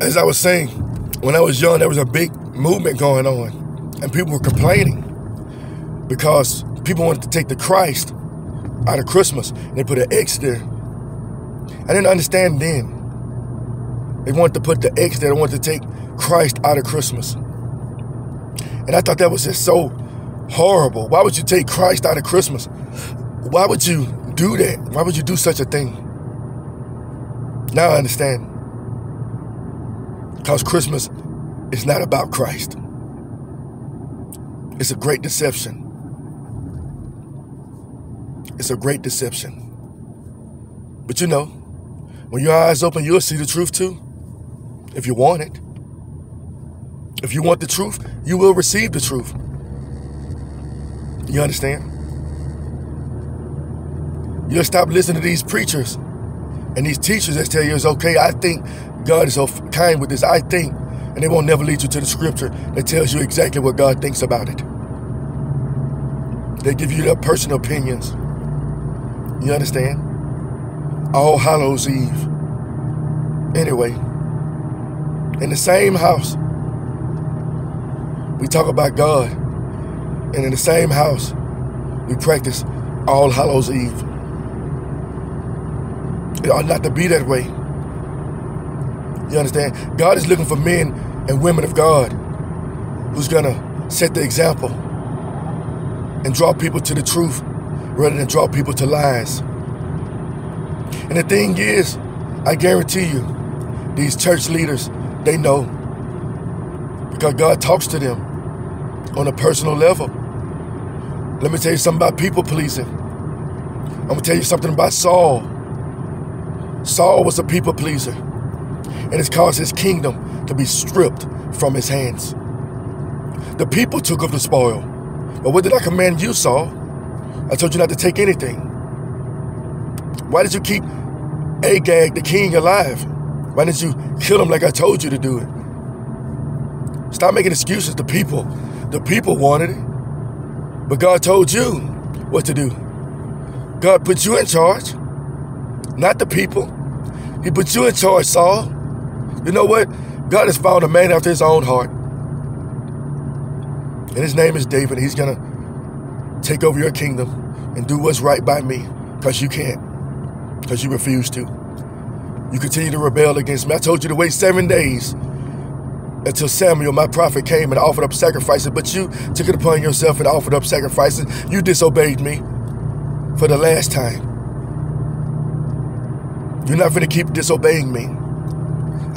as I was saying, when I was young, there was a big movement going on, and people were complaining because people wanted to take the Christ out of Christmas, and they put an X there. I didn't understand then. They wanted to put the X there. They wanted to take Christ out of Christmas. And I thought that was just so horrible. Why would you take Christ out of Christmas? Why would you do that? Why would you do such a thing? Now I understand. Because Christmas is not about Christ. It's a great deception. It's a great deception. But you know, when your eyes open, you'll see the truth too. If you want it. If you want the truth, you will receive the truth. You understand? You'll stop listening to these preachers and these teachers that tell you it's okay. I think God is so kind with this. I think. And they won't never lead you to the scripture that tells you exactly what God thinks about it. They give you their personal opinions. You understand? All Hallows Eve. Anyway, in the same house, we talk about God. And in the same house, we practice All Hallows Eve. It ought not to be that way. You understand? God is looking for men and women of God who's gonna set the example and draw people to the truth rather than draw people to lies. And the thing is, I guarantee you, these church leaders, they know. Because God talks to them on a personal level. Let me tell you something about people pleasing. I'm gonna tell you something about Saul. Saul was a people pleaser, and it's caused his kingdom to be stripped from his hands. The people took of the spoil. But what did I command you, Saul? I told you not to take anything. Why did you keep Agag, the king, alive? Why didn't you kill him like I told you to do it? Stop making excuses. The people, the people wanted it. But God told you what to do. God put you in charge, not the people. He put you in charge, Saul. You know what? God has found a man after his own heart. And his name is David. He's going to take over your kingdom and do what's right by me because you can't, because you refuse to. You continue to rebel against me. I told you to wait seven days until Samuel, my prophet, came and offered up sacrifices, but you took it upon yourself and offered up sacrifices. You disobeyed me for the last time. You're not going to keep disobeying me.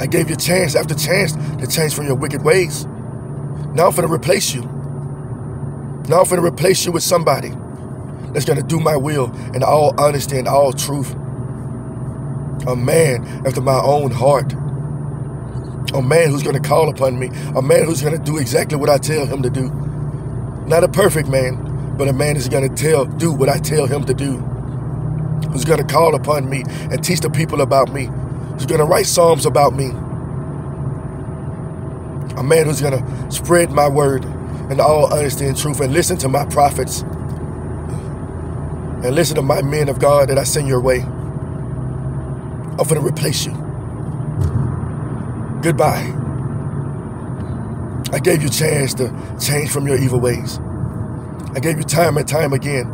I gave you chance after chance to change from your wicked ways. Now I'm to replace you. Now I'm to replace you with somebody that's to do my will in all honesty and all truth. A man after my own heart. A man who's to call upon me. A man who's to do exactly what I tell him to do. Not a perfect man, but a man who's to tell, do what I tell him to do. Who's to call upon me and teach the people about me. Who's going to write psalms about me. A man who's going to spread my word in all honesty and truth and listen to my prophets. And listen to my men of God that I send your way. I'm going to replace you. Goodbye. I gave you a chance to change from your evil ways. I gave you time and time again.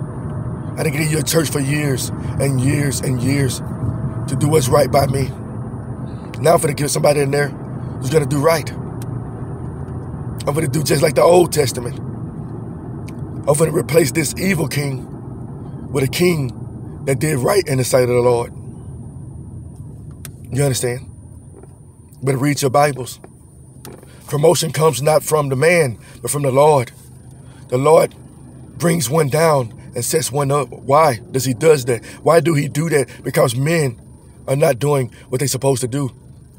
I didn't get you a church for years and years and years to do what's right by me. Now I'm going to get somebody in there who's going to do right. I'm going to do just like the Old Testament. I'm going to replace this evil king with a king that did right in the sight of the Lord. You understand? But read your Bibles. Promotion comes not from the man, but from the Lord. The Lord brings one down and sets one up. Why does he does that? Why do he do that? Because men are not doing what they're supposed to do.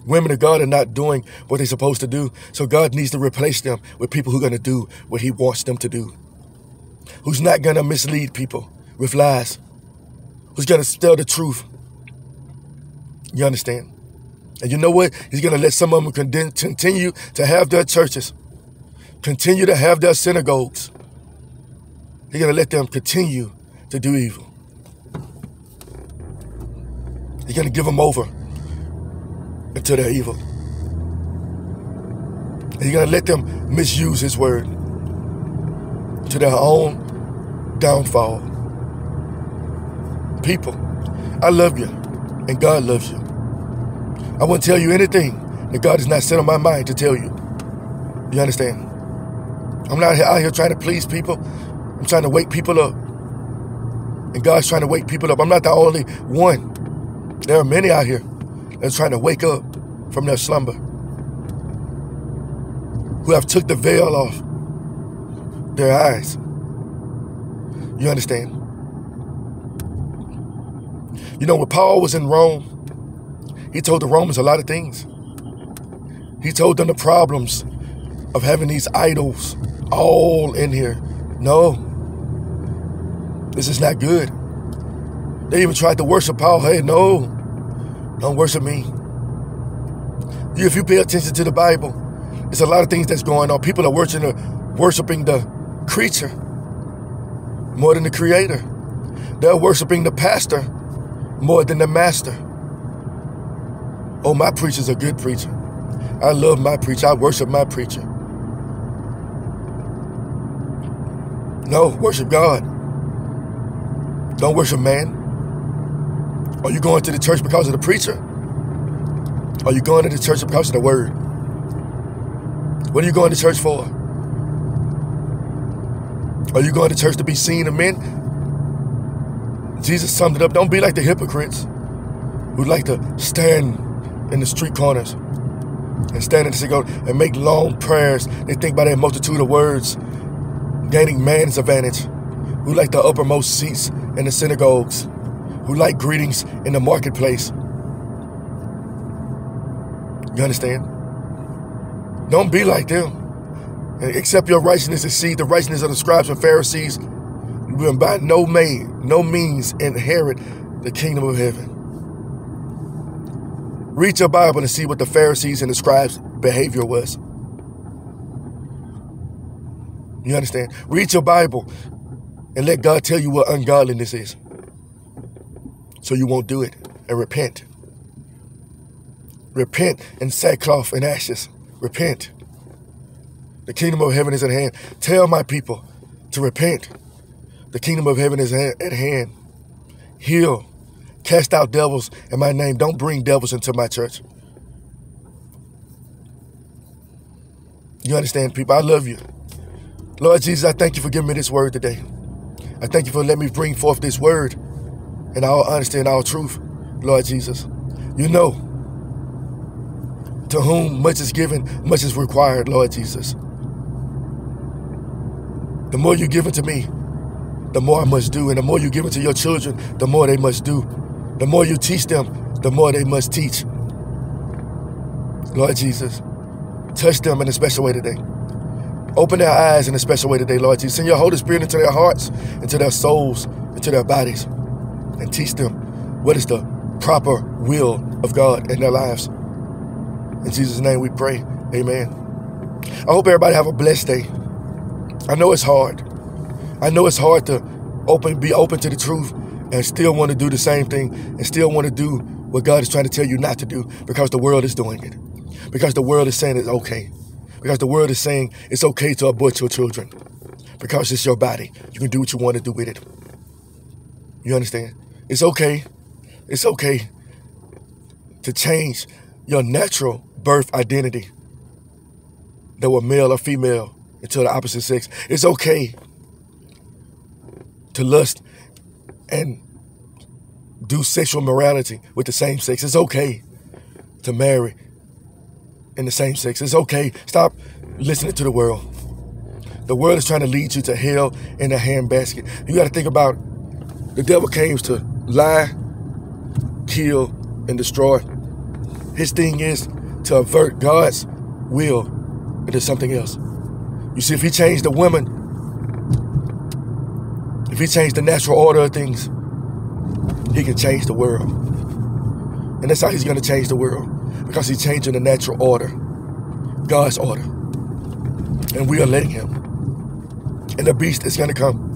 Women of God are not doing what they're supposed to do. So God needs to replace them with people who are going to do what he wants them to do. Who's not going to mislead people with lies. Who's going to tell the truth. You understand? And you know what? He's going to let some of them continue to have their churches, continue to have their synagogues. He's going to let them continue to do evil. He's going to give them over into their evil. He's going to let them misuse his word to their own downfall. People, I love you, and God loves you. I won't tell you anything that God has not set on my mind to tell you. You understand? I'm not out here trying to please people. I'm trying to wake people up. And God's trying to wake people up. I'm not the only one. There are many out here that's trying to wake up from their slumber. Who have took the veil off their eyes. You understand? You know, when Paul was in Rome, he told the Romans a lot of things. He told them the problems of having these idols all in here. No, this is not good. They even tried to worship Paul. Hey, no, don't worship me. If you pay attention to the Bible, it's a lot of things that's going on. People are worshiping, worshiping the creature more than the creator. They're worshiping the pastor more than the master. Oh, my preacher's a good preacher. I love my preacher. I worship my preacher. No, worship God. Don't worship man. Are you going to the church because of the preacher? Are you going to the church because of the word? What are you going to church for? Are you going to church to be seen of men? Jesus summed it up. Don't be like the hypocrites who like to stand in the street corners and stand in the synagogue and make long prayers. They think by their multitude of words, gaining man's advantage, who like the uppermost seats in the synagogues, who like greetings in the marketplace. You understand? Don't be like them. Accept your righteousness see the righteousness of the scribes and Pharisees. You will by no man, no means inherit the kingdom of heaven. Read your Bible and see what the Pharisees and the scribes' behavior was. You understand? Read your Bible and let God tell you what ungodliness is. So you won't do it and repent. Repent in sackcloth and ashes. Repent. The kingdom of heaven is at hand. Tell my people to repent. The kingdom of heaven is at hand. Heal Cast out devils in my name. Don't bring devils into my church. You understand, people? I love you. Lord Jesus, I thank you for giving me this word today. I thank you for letting me bring forth this word and all honesty and all truth, Lord Jesus. You know, to whom much is given, much is required, Lord Jesus. The more you give it to me, the more I must do. And the more you give it to your children, the more they must do. The more you teach them, the more they must teach. Lord Jesus, touch them in a special way today. Open their eyes in a special way today, Lord Jesus. Send your Holy Spirit into their hearts, into their souls, into their bodies, and teach them what is the proper will of God in their lives. In Jesus' name we pray. Amen. I hope everybody have a blessed day. I know it's hard. I know it's hard to open, be open to the truth and still want to do the same thing and still want to do what God is trying to tell you not to do because the world is doing it. Because the world is saying it's okay. Because the world is saying it's okay to abort your children. Because it's your body. You can do what you want to do with it. You understand? It's okay. It's okay to change your natural birth identity that were male or female into the opposite sex. It's okay to lust and do sexual morality with the same sex. It's okay to marry in the same sex. It's okay. Stop listening to the world. The world is trying to lead you to hell in a handbasket. You got to think about the devil came to lie, kill, and destroy. His thing is to avert God's will into something else. You see, if he changed the women, if he changed the natural order of things, he can change the world. And that's how he's going to change the world. Because he's changing the natural order. God's order. And we are letting him. And the beast is going to come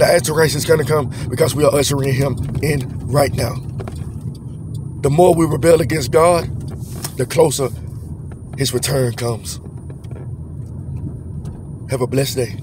the restoration is going to come because we are ushering him in right now. The more we rebel against God, the closer his return comes. Have a blessed day.